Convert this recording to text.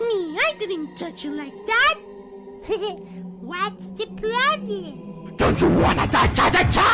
Me, I didn't touch you like that. What's the problem? Don't you wanna touch the child?